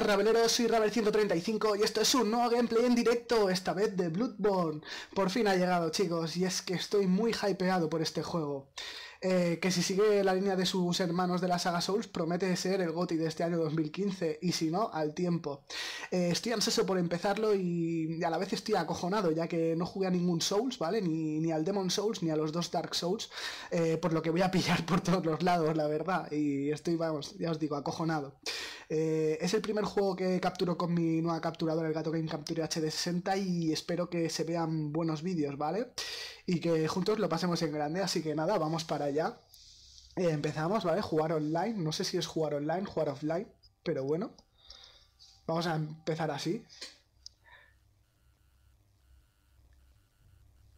Rabeleros, soy Ravel135 y esto es un nuevo gameplay en directo, esta vez de Bloodborne. Por fin ha llegado chicos, y es que estoy muy hypeado por este juego. Eh, que si sigue la línea de sus hermanos de la saga Souls, promete ser el GOTY de este año 2015, y si no, al tiempo. Eh, estoy ansioso por empezarlo y, a la vez estoy acojonado, ya que no jugué a ningún Souls, ¿vale? Ni, ni al Demon Souls, ni a los dos Dark Souls, eh, por lo que voy a pillar por todos los lados, la verdad, y estoy, vamos, ya os digo, acojonado. Eh, es el primer juego que capturo con mi nueva capturadora, el Gato Game Capture HD60, y espero que se vean buenos vídeos, ¿vale? Y que juntos lo pasemos en grande, así que nada, vamos para allá. Eh, empezamos, ¿vale? Jugar online, no sé si es jugar online, jugar offline, pero bueno. Vamos a empezar así.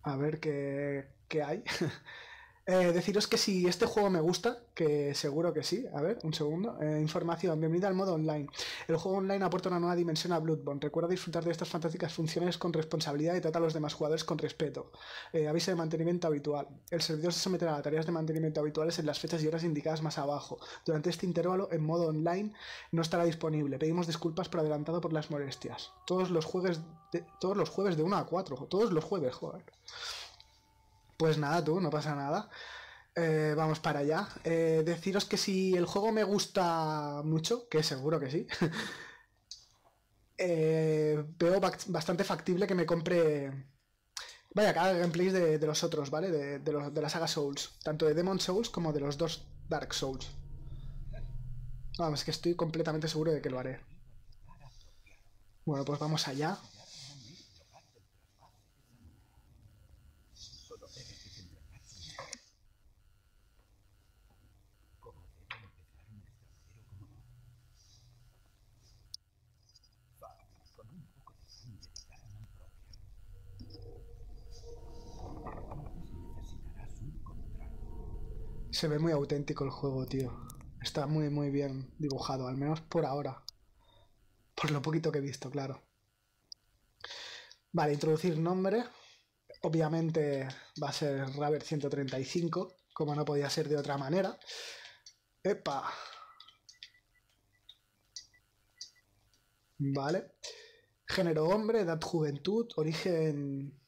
A ver qué, qué hay. Eh, deciros que si este juego me gusta, que seguro que sí. A ver, un segundo. Eh, información, bienvenida al modo online. El juego online aporta una nueva dimensión a Bloodborne. Recuerda disfrutar de estas fantásticas funciones con responsabilidad y trata a los demás jugadores con respeto. Eh, aviso de mantenimiento habitual. El servidor se someterá a tareas de mantenimiento habituales en las fechas y horas indicadas más abajo. Durante este intervalo, en modo online, no estará disponible. Pedimos disculpas por adelantado por las molestias. Todos los jueves de, todos los jueves de 1 a 4. Todos los jueves, joder. Pues nada, tú, no pasa nada. Eh, vamos para allá. Eh, deciros que si el juego me gusta mucho, que seguro que sí, eh, veo bastante factible que me compre... Vaya, cada gameplays de, los otros, ¿vale? De, de, la saga Souls. Tanto de Demon Souls como de los dos Dark Souls. Vamos, que estoy completamente seguro de que lo haré. Bueno, pues vamos allá. Se ve muy auténtico el juego, tío. Está muy, muy bien dibujado, al menos por ahora. Por lo poquito que he visto, claro. Vale, introducir nombre. Obviamente va a ser Raver 135, como no podía ser de otra manera. ¡Epa! Vale. Género hombre, edad juventud, origen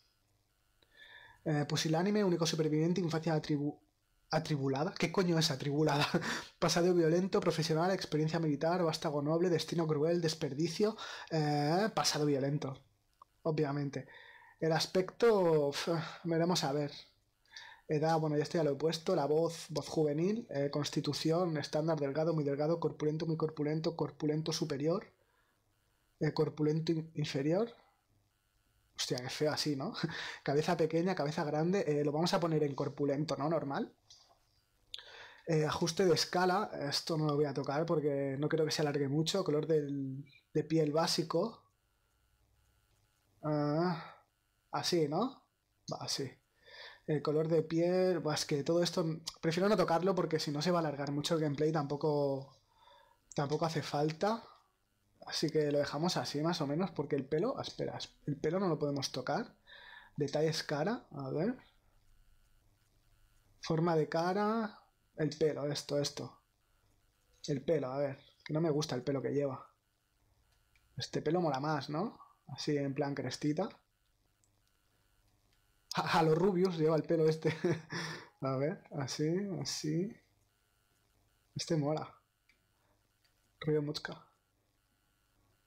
eh, pusilánime, único superviviente, infancia atribu atribulada. ¿Qué coño es atribulada? Pasado violento, profesional, experiencia militar, vástago noble, destino cruel, desperdicio. Eh, pasado violento. Obviamente. El aspecto, veremos a ver. Edad, bueno, ya esto ya lo he puesto. La voz, voz juvenil. Eh, constitución, estándar, delgado, muy delgado, corpulento, muy corpulento, corpulento superior. Eh, corpulento inferior. Hostia, qué feo así, ¿no? cabeza pequeña, cabeza grande. Eh, lo vamos a poner en corpulento, ¿no? Normal. Eh, ajuste de escala, esto no lo voy a tocar porque no creo que se alargue mucho. Color de piel básico. Ah, así, ¿no? Va, así. El color de piel, pues que todo esto... Prefiero no tocarlo porque si no se va a alargar mucho el gameplay, tampoco, tampoco hace falta. Así que lo dejamos así más o menos porque el pelo... Espera, el pelo no lo podemos tocar. Detalles cara, a ver. Forma de cara... El pelo, esto, esto. El pelo, a ver. Que no me gusta el pelo que lleva. Este pelo mola más, ¿no? Así en plan crestita. A, los rubios lleva el pelo este. a ver, así, así. Este mola. Río Mutzka.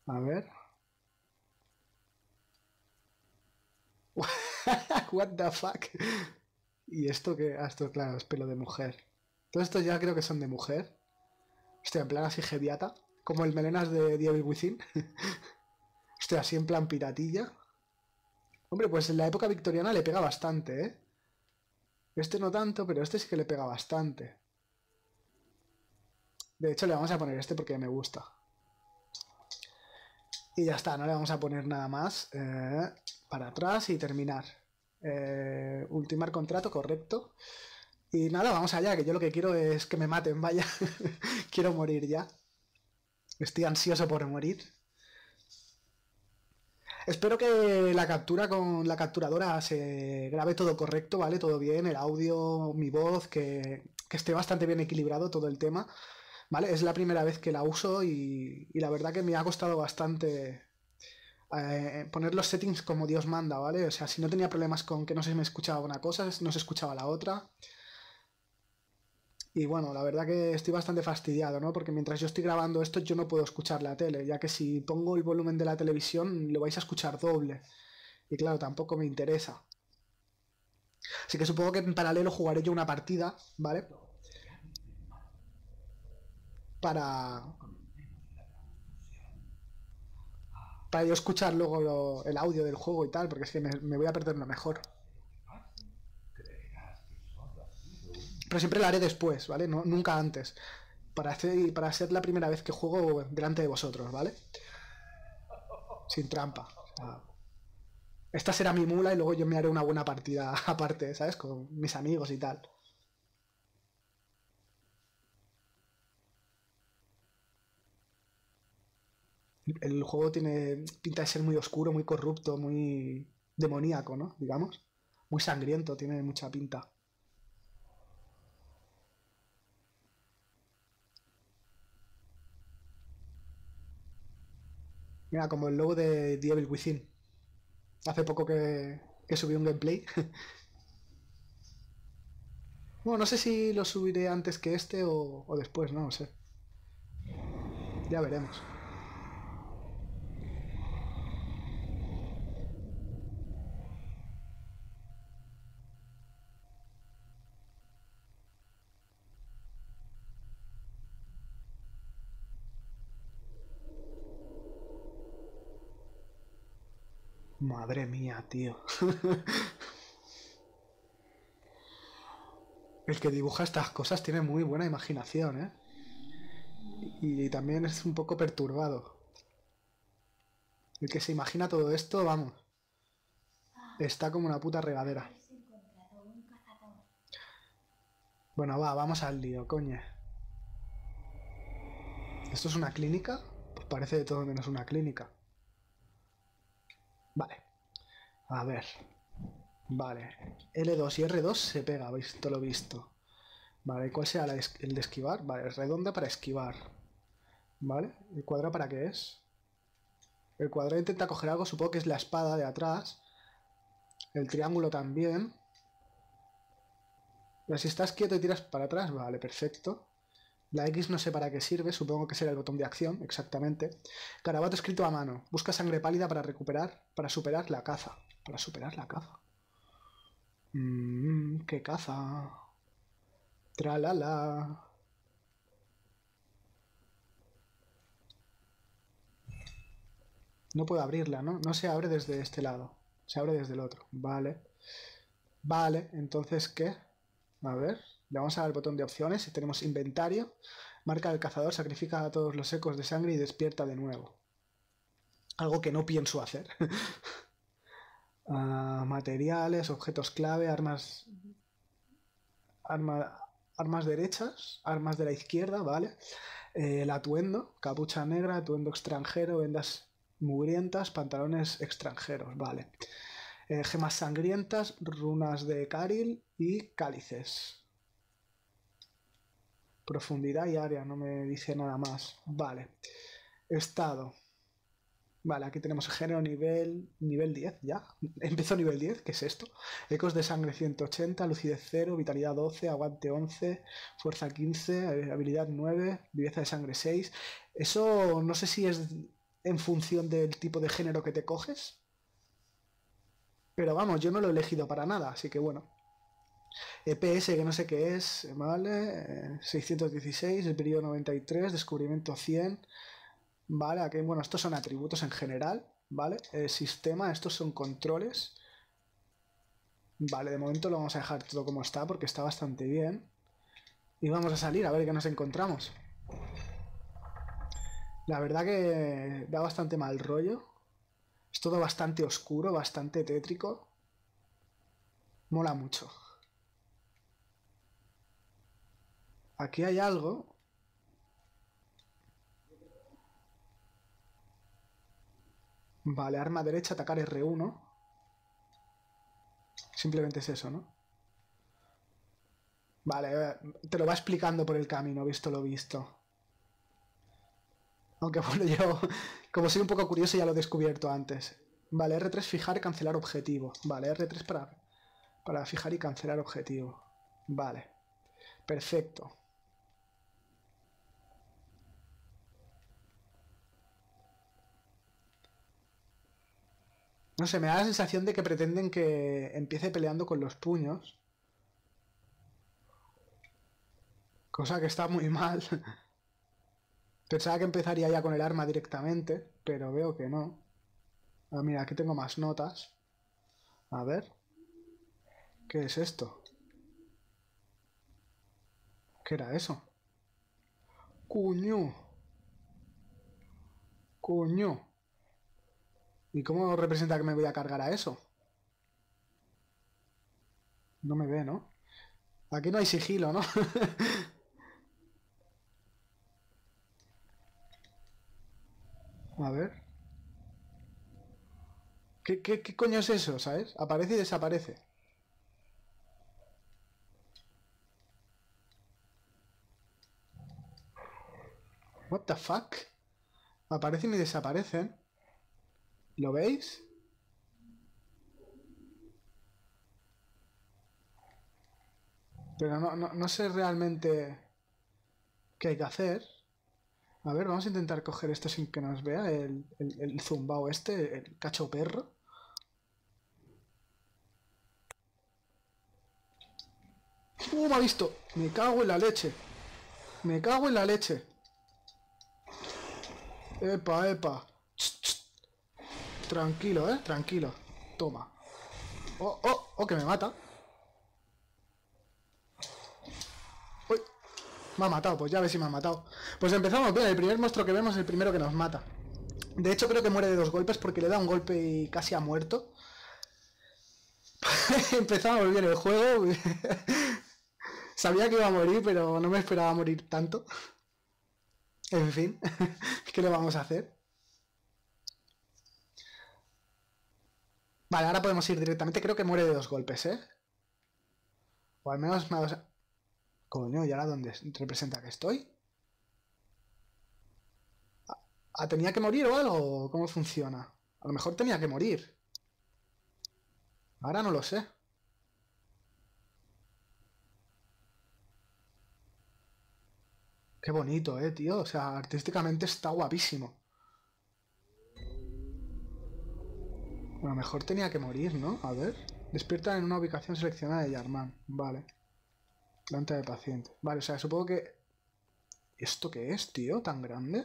A ver. What the fuck? ¿Y esto que Ah, esto claro, es pelo de mujer. Todo esto ya creo que son de mujer. Hostia, en plan así geviata. Como el melenas de Diablo Within. Hostia, así en plan piratilla. Hombre, pues en la época victoriana le pega bastante, ¿eh? Este no tanto, pero este sí que le pega bastante. De hecho, le vamos a poner este porque me gusta. Y ya está, no le vamos a poner nada más. Eh, para atrás y terminar. Eh, ultimar contrato, correcto. Y nada, vamos allá, que yo lo que quiero es que me maten, vaya. quiero morir ya. Estoy ansioso por morir. Espero que la captura con la capturadora se grabe todo correcto, ¿vale? Todo bien, el audio, mi voz, que, que esté bastante bien equilibrado todo el tema. ¿Vale? Es la primera vez que la uso y, y la verdad que me ha costado bastante eh, poner los settings como Dios manda, ¿vale? O sea, si no tenía problemas con que no se me escuchaba una cosa, no se escuchaba la otra. Y bueno, la verdad que estoy bastante fastidiado, ¿no? Porque mientras yo estoy grabando esto, yo no puedo escuchar la tele, ya que si pongo el volumen de la televisión, lo vais a escuchar doble. Y claro, tampoco me interesa. Así que supongo que en paralelo jugaré yo una partida, ¿vale? Para... Para yo escuchar luego el audio del juego y tal, porque es que me, voy a perder lo mejor. Pero siempre lo haré después, ¿vale? No, nunca antes. Para, hacer, para ser la primera vez que juego delante de vosotros, ¿vale? Sin trampa. esta será mi mula y luego yo me haré una buena partida aparte, ¿sabes? Con mis amigos y tal. El juego tiene pinta de ser muy oscuro, muy corrupto, muy demoníaco, ¿no? Digamos. Muy sangriento, tiene mucha pinta. Mira, como el logo de The Within. Hace poco que, que subí un gameplay. bueno, no sé si lo subiré antes que este o, o después, no lo sé. Ya veremos. Madre mía, tío. El que dibuja estas cosas tiene muy buena imaginación, ¿eh? Y, también es un poco perturbado. El que se imagina todo esto, vamos. Está como una puta regadera. Bueno, va, vamos al lío, coño. ¿Esto es una clínica? Pues parece de todo menos una clínica. Vale. A ver. Vale. L2 y R2 se pega, visto lo visto. Vale, ¿cuál será el de esquivar? Vale, redonda para esquivar. ¿Vale? ¿El cuadrado para qué es? El cuadrado intenta coger algo, supongo que es la espada de atrás. El triángulo también. si estás quieto y tiras para atrás, vale, perfecto. La X no sé para qué sirve, supongo que será el botón de acción, exactamente. Carabato escrito a mano. Busca sangre pálida para recuperar, para superar la caza. Para superar la caza. Mmm, qué caza. Tralala. No puedo abrirla, ¿no? No se abre desde este lado. Se abre desde el otro. Vale. Vale, entonces, ¿qué? A ver. Le vamos a dar el botón de opciones y tenemos inventario. Marca del cazador, sacrifica a todos los ecos de sangre y despierta de nuevo. Algo que no pienso hacer. Ah, materiales, objetos clave, armas... armas derechas, armas de la izquierda, ¿vale? Eh, el atuendo, capucha negra, atuendo extranjero, vendas mugrientas, pantalones extranjeros, ¿vale? Eh, gemas sangrientas, runas de Caril y cálices. Profundidad y área, no me dice nada más. Vale. Estado. Vale, aquí tenemos género nivel, nivel 10, ya. Empezó nivel 10, ¿qué es esto? Ecos de sangre 180, lucidez 0, vitalidad 12, aguante 11, fuerza 15, habilidad 9, viveza de sangre 6. Eso no sé si es en función del tipo de género que te coges. Pero vamos, yo no lo he elegido para nada, así que bueno. EPS, que no sé qué es, ¿vale? 616, el periodo 93, descubrimiento 100, ¿vale? Aquí, bueno, estos son atributos en general, ¿vale? El sistema, estos son controles. Vale, de momento lo vamos a dejar todo como está porque está bastante bien. Y vamos a salir a ver qué nos encontramos. La verdad que da bastante mal rollo. Es todo bastante oscuro, bastante tétrico. Mola mucho. Aquí hay algo. Vale, arma derecha, atacar R1. Simplemente es eso, ¿no? Vale, te lo va explicando por el camino, visto lo visto. Aunque bueno, yo, como soy un poco curioso, ya lo he descubierto antes. Vale, R3 fijar cancelar objetivo. Vale, R3 para, para fijar y cancelar objetivo. Vale. Perfecto. No sé, me da la sensación de que pretenden que empiece peleando con los puños. Cosa que está muy mal. Pensaba que empezaría ya con el arma directamente, pero veo que no. Ah, mira, aquí tengo más notas. A ver. ¿Qué es esto? ¿Qué era eso? Cuño. Cuño. ¿Y cómo representa que me voy a cargar a eso? No me ve, ¿no? Aquí no hay sigilo, ¿no? a ver. ¿Qué, ¿Qué, qué, coño es eso, sabes? Aparece y desaparece. What the fuck? Aparecen y desaparecen. ¿Lo veis? Pero no, no, no, sé realmente qué hay que hacer. A ver, vamos a intentar coger esto sin que nos vea, el, el, el zumbao este, el cacho perro. ¡Uh, me ha visto! Me cago en la leche. Me cago en la leche. Epa, epa. Tranquilo, ¿eh? Tranquilo. Toma. Oh, oh, oh, que me mata. Uy. Me ha matado, pues ya ves si me ha matado. Pues empezamos bien. El primer monstruo que vemos es el primero que nos mata. De hecho, creo que muere de dos golpes porque le da un golpe y casi ha muerto. empezamos bien el juego. Sabía que iba a morir, pero no me esperaba morir tanto. En fin, ¿qué le vamos a hacer? Vale, ahora podemos ir directamente. Creo que muere de dos golpes, ¿eh? O al menos me ha... Coño, ¿y ahora dónde representa que estoy? ¿Ah, ¿Tenía que morir o algo? ¿Cómo funciona? A lo mejor tenía que morir. Ahora no lo sé. Qué bonito, eh, tío. O sea, artísticamente está guapísimo. A lo mejor tenía que morir, ¿no? A ver. Despierta en una ubicación seleccionada de Yarman. Vale. Planta de paciente. Vale, o sea, supongo que... ¿Esto qué es, tío? ¿Tan grande?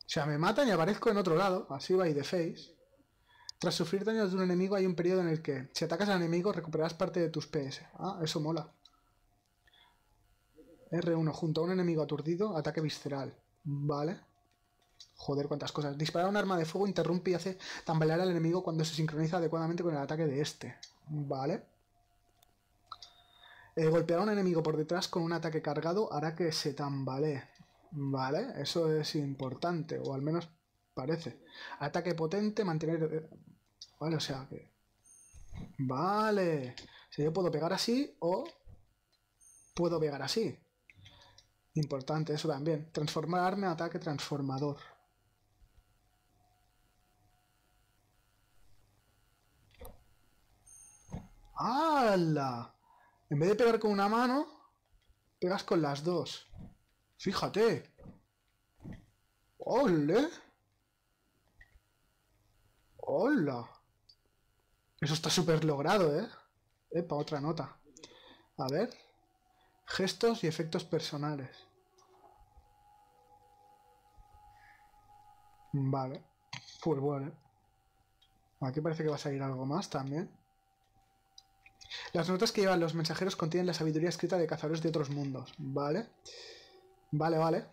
O sea, me matan y aparezco en otro lado. Así va y de face. Tras sufrir daños de un enemigo hay un periodo en el que, si atacas al enemigo, recuperarás parte de tus PS. Ah, eso mola. R1 junto a un enemigo aturdido, ataque visceral. Vale. Joder, cuántas cosas. Disparar un arma de fuego interrumpe y hace tambalear al enemigo cuando se sincroniza adecuadamente con el ataque de este. Vale. Eh, golpear a un enemigo por detrás con un ataque cargado hará que se tambalee. Vale, eso es importante, o al menos parece. Ataque potente, mantener... Eh, vale, o sea que... Vale. Si yo puedo pegar así o puedo pegar así. Importante eso también. Transformar arma en ataque transformador. ¡Hala! En vez de pegar con una mano, pegas con las dos. Fíjate. ¡Ole! ¡Hola! Eso está súper logrado, ¿eh? Epa, otra nota. A ver. Gestos y efectos personales. Vale. Pues bueno. Aquí parece que va a salir algo más también. Las notas que llevan los mensajeros contienen la sabiduría escrita de cazadores de otros mundos. Vale. Vale, vale.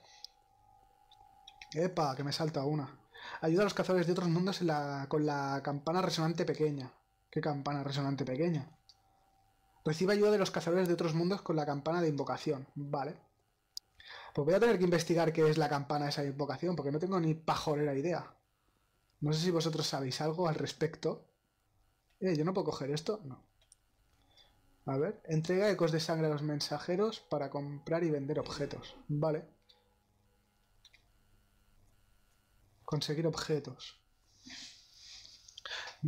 Epa, que me salta una. Ayuda a los cazadores de otros mundos con la campana resonante pequeña. ¿Qué campana resonante pequeña? Recibe ayuda de los cazadores de otros mundos con la campana de invocación. Vale. Pues voy a tener que investigar qué es la campana de esa invocación, porque no tengo ni pajolera idea. No sé si vosotros sabéis algo al respecto. Eh, ¿yo no puedo coger esto? No. A ver, entrega ecos de sangre a los mensajeros para comprar y vender objetos. Vale. Conseguir objetos.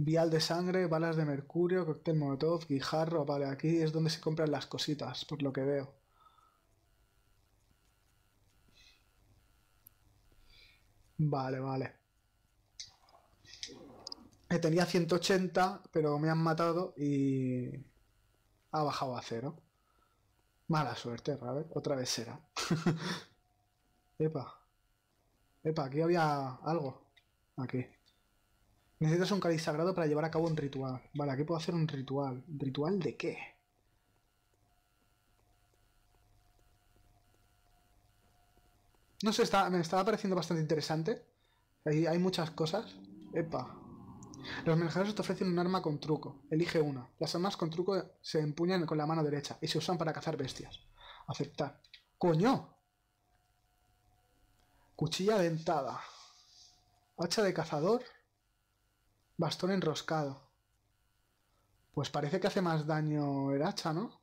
Vial de sangre, balas de mercurio, cóctel molotov, guijarro. Vale, aquí es donde se compran las cositas, por lo que veo. Vale, vale. Eh, tenía 180, pero me han matado y ha bajado a cero. Mala suerte, Otra vez será. Epa. Epa, aquí había algo. Aquí. Necesitas un cáliz sagrado para llevar a cabo un ritual. Vale, aquí puedo hacer un ritual. ¿Ritual de qué? No sé, está, me estaba pareciendo bastante interesante. Hay, hay muchas cosas. Epa. Los mensajeros te ofrecen un arma con truco. Elige una. Las armas con truco se empuñan con la mano derecha y se usan para cazar bestias. Aceptar. ¡Coño! Cuchilla dentada. Hacha de cazador. Bastón enroscado. Pues parece que hace más daño el hacha, ¿no?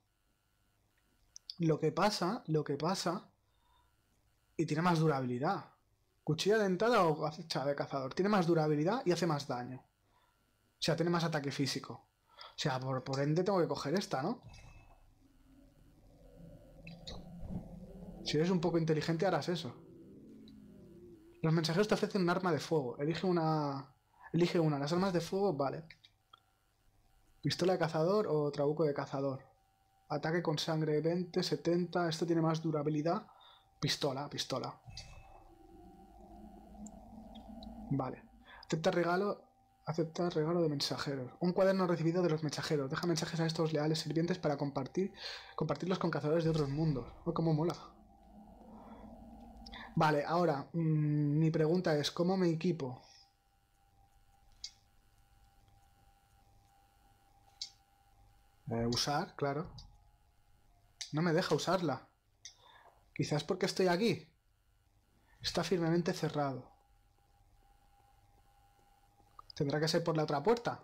Lo que pasa, lo que pasa... Y tiene más durabilidad. Cuchilla dentada o hacha de cazador. Tiene más durabilidad y hace más daño. O sea, tiene más ataque físico. O sea, por, por ende tengo que coger esta, ¿no? Si eres un poco inteligente harás eso. Los mensajeros te ofrecen un arma de fuego. Elige una... Elige una. Las armas de fuego, vale. Pistola de cazador o trabuco de cazador. Ataque con sangre 20, 70. Esto tiene más durabilidad. Pistola, pistola. Vale. Acepta regalo. Acepta regalo de mensajeros. Un cuaderno recibido de los mensajeros. Deja mensajes a estos leales sirvientes para compartir, compartirlos con cazadores de otros mundos. Oh, cómo mola. Vale, ahora, mm, mi pregunta es, ¿cómo me equipo? Eh, usar, claro. No me deja usarla. Quizás porque estoy aquí. Está firmemente cerrado. Tendrá que ser por la otra puerta.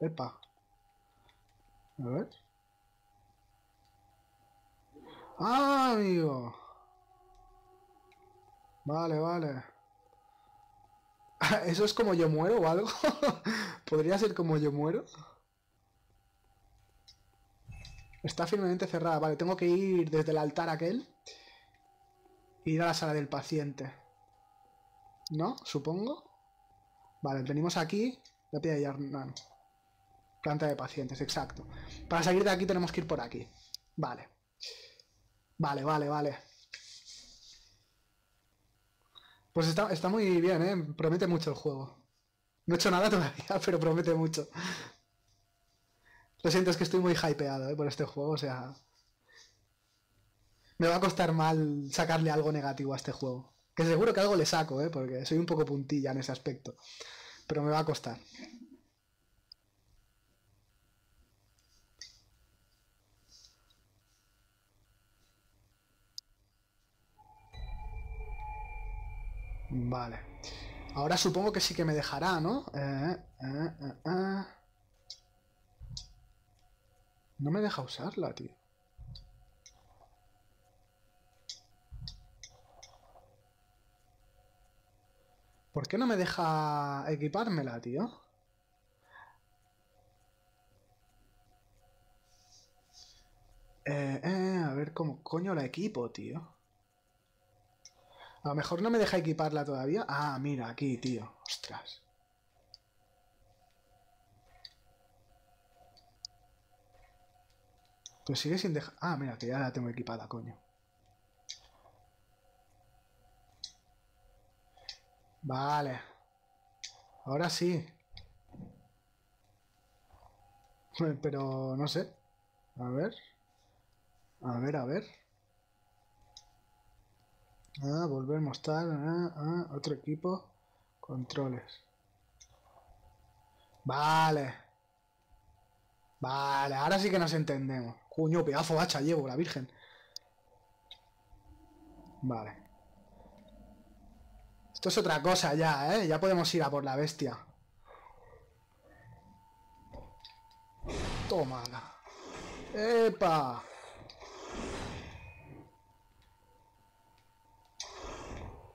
Epa. A ver. ¡Ah, amigo! Vale, vale. ¿Eso es como yo muero o algo? ¿Podría ser como yo muero? Está firmemente cerrada. Vale, tengo que ir desde el altar aquel. Ir a la sala del paciente. ¿No? Supongo. Vale, venimos aquí. La piedra de Yarnan. Planta de pacientes, exacto. Para salir de aquí tenemos que ir por aquí. Vale. Vale, vale, vale. Pues está, está muy bien, ¿eh? Promete mucho el juego. No he hecho nada todavía, pero promete mucho. Lo siento, es que estoy muy hypeado ¿eh? por este juego, o sea... Me va a costar mal sacarle algo negativo a este juego. Que seguro que algo le saco, ¿eh? Porque soy un poco puntilla en ese aspecto. Pero me va a costar. Vale. Ahora supongo que sí que me dejará, ¿no? Eh, eh, eh, eh. No me deja usarla, tío. ¿Por qué no me deja equipármela, tío? Eh, eh, a ver cómo coño la equipo, tío. A lo mejor no me deja equiparla todavía. Ah, mira, aquí, tío. Ostras. Pues sigue sin dejar... Ah, mira, que ya la tengo equipada, coño. Vale. Ahora sí. Pero no sé. A ver. A ver, a ver. Ah, volver a mostrar. Ah, ah, otro equipo. Controles. Vale. Vale, ahora sí que nos entendemos. Cuño, pedazo hacha llevo, la virgen. Vale. Esto es otra cosa ya, ¿eh? Ya podemos ir a por la bestia. Tómala. ¡Epa!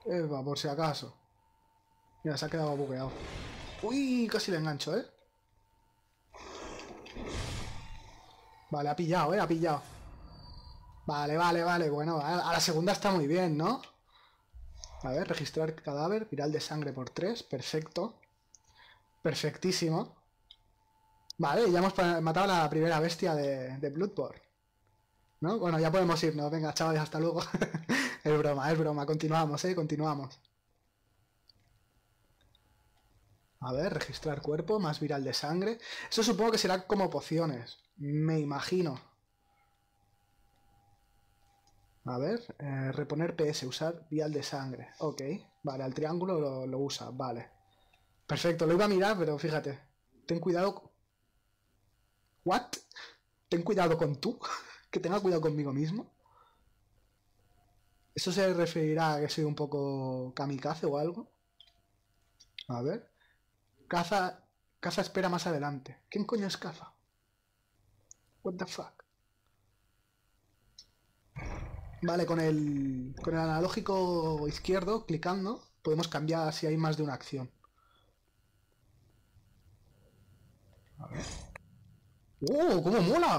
Epa, por si acaso. Mira, se ha quedado bugueado. Uy, casi le engancho, ¿eh? Vale, ha pillado, ¿eh? Ha pillado. Vale, vale, vale. Bueno, a la segunda está muy bien, ¿no? A ver, registrar cadáver, viral de sangre por 3, perfecto. Perfectísimo. Vale, ya hemos matado a la primera bestia de, de Bloodborne. ¿No? Bueno, ya podemos irnos. Venga, chavales, hasta luego. es broma, es broma. Continuamos, ¿eh? Continuamos. A ver, registrar cuerpo, más viral de sangre. Eso supongo que será como pociones. Me imagino. A ver, eh, reponer PS, usar vial de sangre. Ok, vale, al triángulo lo, usa, vale. Perfecto, lo iba a mirar, pero fíjate. Ten cuidado. ¿What? Ten cuidado con tú. que tenga cuidado conmigo mismo. ¿Eso se referirá a que soy un poco kamikaze o algo? A ver. Caza, caza espera más adelante. ¿Quién coño es caza? What the fuck? Vale, con el, con el analógico izquierdo, clicando, podemos cambiar si hay más de una acción. A ver. ¡Oh, cómo mola!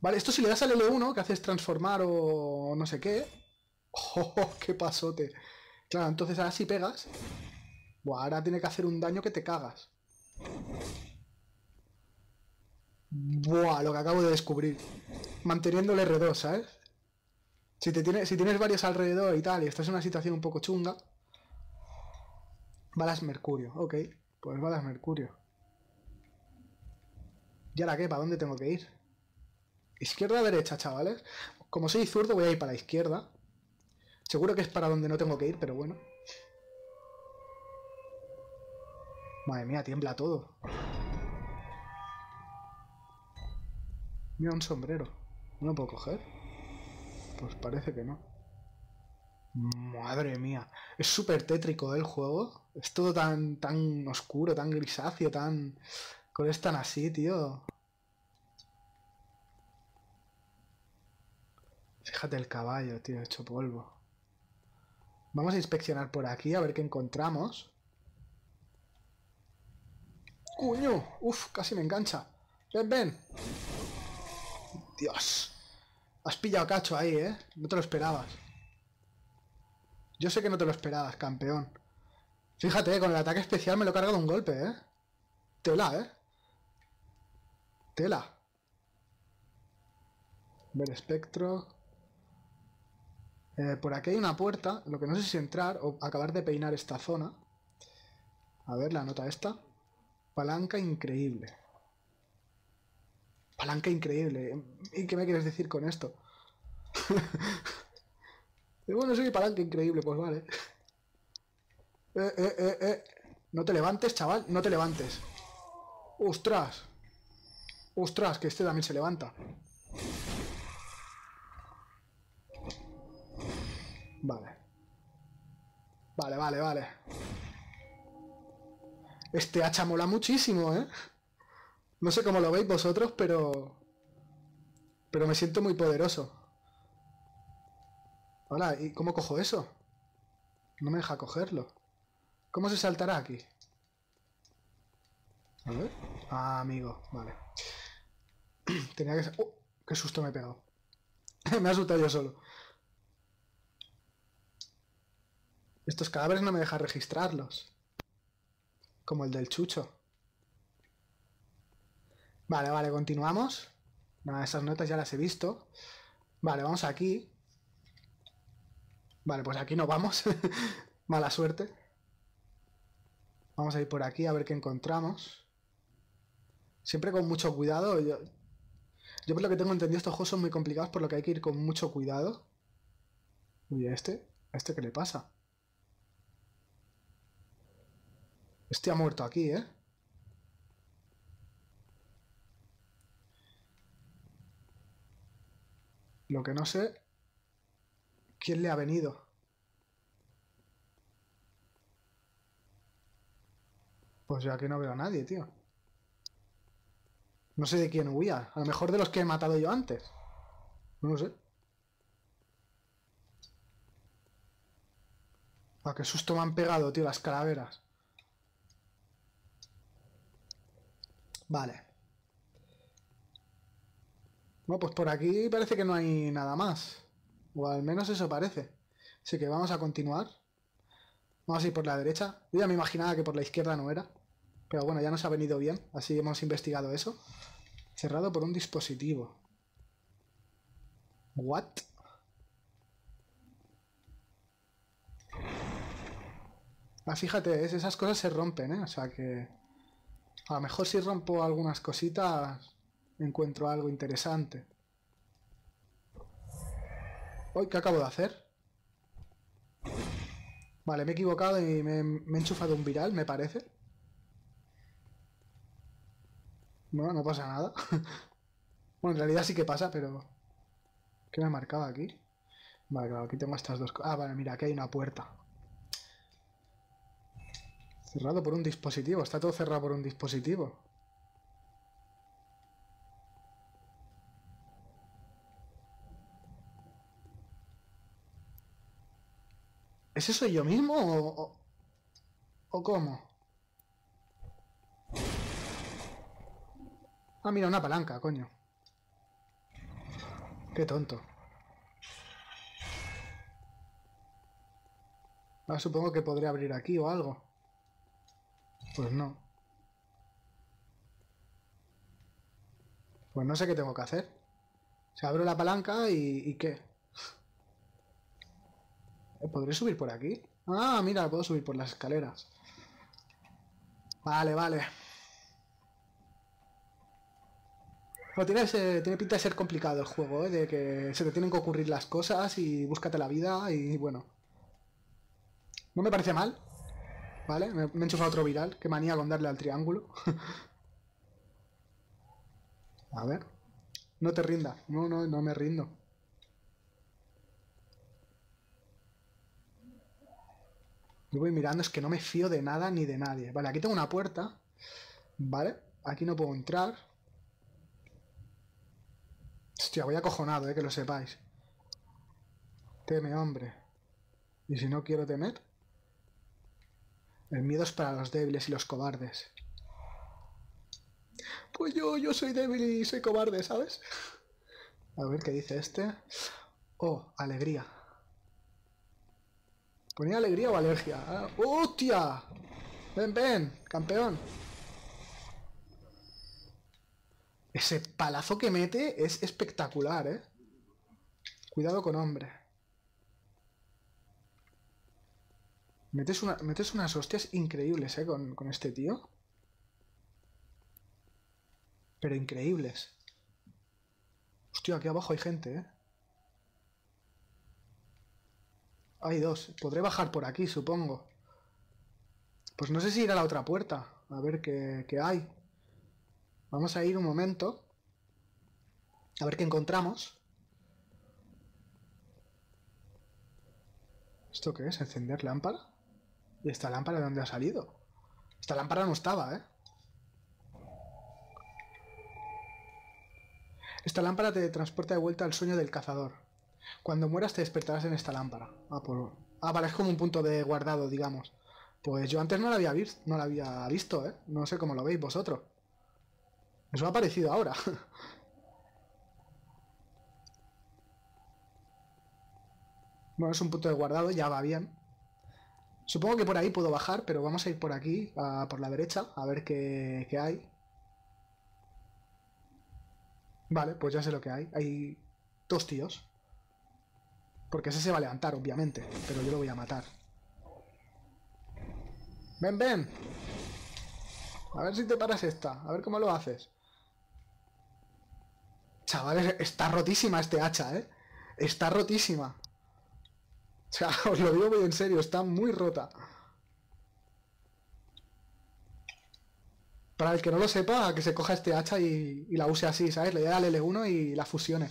Vale, esto si le das al L1, que haces transformar o no sé qué. ¡Oh, qué pasote! Claro, entonces ahora si pegas... Buah, ahora tiene que hacer un daño que te cagas. Buah, lo que acabo de descubrir. Manteniendo el R2, ¿sabes? Si, te si tienes varios alrededor y tal, y estás en una situación un poco chunga... Balas Mercurio, ok. Pues balas Mercurio. ¿Y ahora qué? ¿Para dónde tengo que ir? Izquierda derecha, chavales. Como soy zurdo voy a ir para la izquierda. Seguro que es para donde no tengo que ir, pero bueno. Madre mía, tiembla todo. Mira un sombrero. ¿No lo puedo coger? Pues parece que no. Madre mía. Es súper tétrico ¿eh, el juego. Es todo tan, tan oscuro, tan grisáceo, tan... es tan así, tío. Fíjate el caballo, tío, hecho polvo. Vamos a inspeccionar por aquí a ver qué encontramos. ¡Cuño! Uf, casi me engancha. Ven, ven. Dios. Has pillado cacho ahí, ¿eh? No te lo esperabas. Yo sé que no te lo esperabas, campeón. Fíjate, con el ataque especial me lo he cargado un golpe, ¿eh? Tela, ¿eh? Tela. Ver espectro. Eh, por aquí hay una puerta, lo que no sé si entrar o acabar de peinar esta zona. A ver, la nota esta. Palanca increíble. Palanca increíble. ¿Y qué me quieres decir con esto? bueno, soy palanca increíble, pues vale. Eh, eh, eh, eh. No te levantes, chaval, no te levantes. ¡Ostras! ¡Ostras! Que este también se levanta. Vale. Vale, vale, vale. Este hacha mola muchísimo, ¿eh? No sé cómo lo veis vosotros, pero... Pero me siento muy poderoso. Hola, ¿y cómo cojo eso? No me deja cogerlo. ¿Cómo se saltará aquí? A ver. Ah, amigo, vale. Tenía que. ¡Oh! ¡Qué susto me he pegado! me ha asustado yo solo. Estos cadáveres no me dejan registrarlos. Como el del chucho. Vale, vale, continuamos. Nada, esas notas ya las he visto. Vale, vamos aquí. Vale, pues aquí no vamos. Mala suerte. Vamos a ir por aquí a ver qué encontramos. Siempre con mucho cuidado. Yo, yo por lo que tengo entendido, estos juegos son muy complicados, por lo que hay que ir con mucho cuidado. Uy, ¿a este? ¿A este qué le pasa? Este ha muerto aquí, ¿eh? Lo que no sé... ¿Quién le ha venido? Pues ya que no veo a nadie, tío. No sé de quién huía. A lo mejor de los que he matado yo antes. No lo sé. Ah, qué susto me han pegado, tío, las calaveras. Vale. Bueno, pues por aquí parece que no hay nada más. O al menos eso parece. Así que vamos a continuar. Vamos a ir por la derecha. Yo ya me imaginaba que por la izquierda no era. Pero bueno, ya nos ha venido bien. Así hemos investigado eso. Cerrado por un dispositivo. What? Ah, fíjate, esas cosas se rompen, ¿eh? O sea que... A lo mejor si rompo algunas cositas encuentro algo interesante. Uy, ¿qué acabo de hacer? Vale, me he equivocado y me, he enchufado un viral, me parece. Bueno, no pasa nada. bueno, en realidad sí que pasa, pero... ¿Qué me ha marcado aquí? Vale, claro, aquí tengo estas dos cosas. Ah, vale, mira, aquí hay una puerta. Cerrado por un dispositivo. Está todo cerrado por un dispositivo. ¿Es eso yo mismo o, o, o cómo? Ah, mira, una palanca, coño. Qué tonto. Ahora supongo que podré abrir aquí o algo. Pues no. Pues no sé qué tengo que hacer. Se abro la palanca y, ¿qué? ¿Podré subir por aquí? Ah, mira, puedo subir por las escaleras. Vale, vale. tiene, tiene pinta de ser complicado el juego, ¿eh? de que se te tienen que ocurrir las cosas y búscate la vida y bueno. No me parece mal. Vale, me, he enchufado otro viral. Qué manía con darle al triángulo. A ver. No te rindas. No, no, no me rindo. Yo voy mirando, es que no me fío de nada ni de nadie. Vale, aquí tengo una puerta. Vale, aquí no puedo entrar. Hostia, voy acojonado, eh, que lo sepáis. Teme, hombre. ¿Y si no quiero temer? El miedo es para los débiles y los cobardes. Pues yo, yo soy débil y soy cobarde, ¿sabes? A ver qué dice este. Oh, alegría. ¿Ponía alegría o alergia? Ah, ¡Hostia! Ven, ven, campeón. Ese palazo que mete es espectacular, ¿eh? Cuidado con hombre. Metes, una, metes unas hostias increíbles, ¿eh? Con, con este tío. Pero increíbles. Hostia, aquí abajo hay gente, ¿eh? Hay dos. Podré bajar por aquí, supongo. Pues no sé si ir a la otra puerta. A ver qué, qué hay. Vamos a ir un momento. A ver qué encontramos. ¿Esto qué es? ¿Encender lámpara? ¿Y esta lámpara de dónde ha salido? Esta lámpara no estaba, ¿eh? Esta lámpara te transporta de vuelta al sueño del cazador. Cuando mueras te despertarás en esta lámpara. Ah, por... ah vale, es como un punto de guardado, digamos. Pues yo antes no la había, visto, no la había visto, ¿eh? No sé cómo lo veis vosotros. Eso ha aparecido ahora. bueno, es un punto de guardado, ya va bien. Supongo que por ahí puedo bajar, pero vamos a ir por aquí, por la derecha, a ver qué, qué hay. Vale, pues ya sé lo que hay. Hay dos tíos. Porque ese se va a levantar, obviamente. Pero yo lo voy a matar. Ven, ven. A ver si te paras esta. A ver cómo lo haces. Chavales, está rotísima este hacha, ¿eh? Está rotísima. O sea, os lo digo muy en serio, está muy rota. Para el que no lo sepa, que se coja este hacha y, la use así, ¿sabes? Le dé al L1 y la fusione.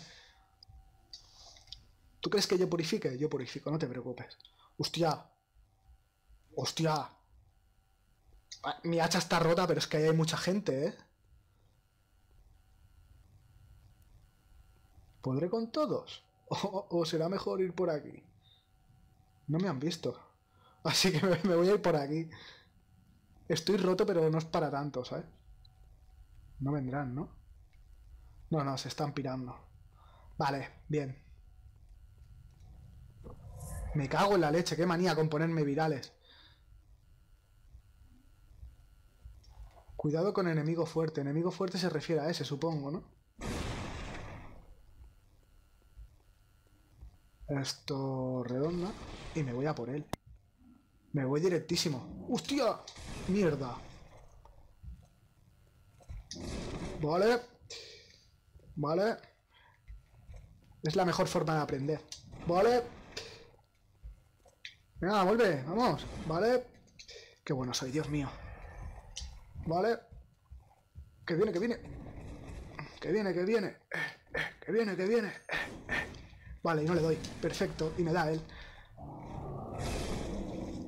¿Tú crees que yo purifique? Yo purifico, no te preocupes. ¡Hostia! ¡Hostia! Ah, mi hacha está rota, pero es que hay mucha gente, ¿eh? ¿Podré con todos? ¿O, será mejor ir por aquí? No me han visto. Así que me, voy a ir por aquí. Estoy roto, pero no es para tanto, ¿sabes? No vendrán, ¿no? No, no, se están pirando. Vale, bien. Me cago en la leche, qué manía con ponerme virales. Cuidado con enemigo fuerte. Enemigo fuerte se refiere a ese, supongo, ¿no? Esto redonda. Y me voy a por él. Me voy directísimo. ¡Hostia! ¡Mierda! Vale. Vale. Es la mejor forma de aprender. Vale. Venga, vuelve. Vamos. Vale. Qué bueno soy, Dios mío. Vale. Que viene, que viene. Que viene, que viene. Que viene, que viene. Vale, y no le doy. Perfecto. Y me da él.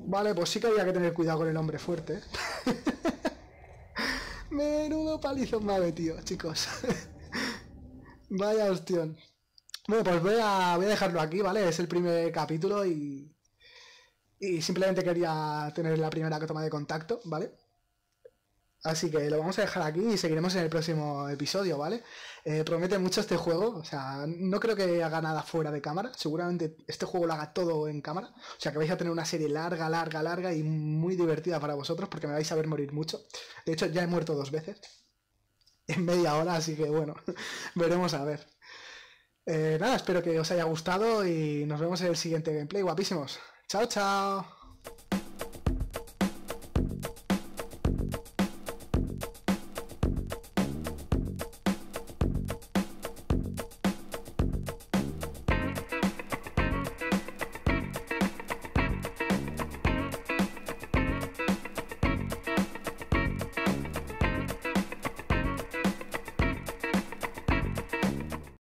Vale, pues sí que había que tener cuidado con el hombre fuerte. Menudo palizón me metido, chicos. Vaya hostión. Bueno, pues voy a, voy a dejarlo aquí, ¿vale? Es el primer capítulo y... Y simplemente quería tener la primera toma de contacto, ¿vale? Así que lo vamos a dejar aquí y seguiremos en el próximo episodio, ¿vale? Eh, promete mucho este juego, o sea, no creo que haga nada fuera de cámara, seguramente este juego lo haga todo en cámara, o sea que vais a tener una serie larga, larga, larga y muy divertida para vosotros porque me vais a ver morir mucho. De hecho, ya he muerto dos veces en media hora, así que bueno, veremos a ver. Eh, nada, espero que os haya gustado y nos vemos en el siguiente gameplay, guapísimos. Chao, chao.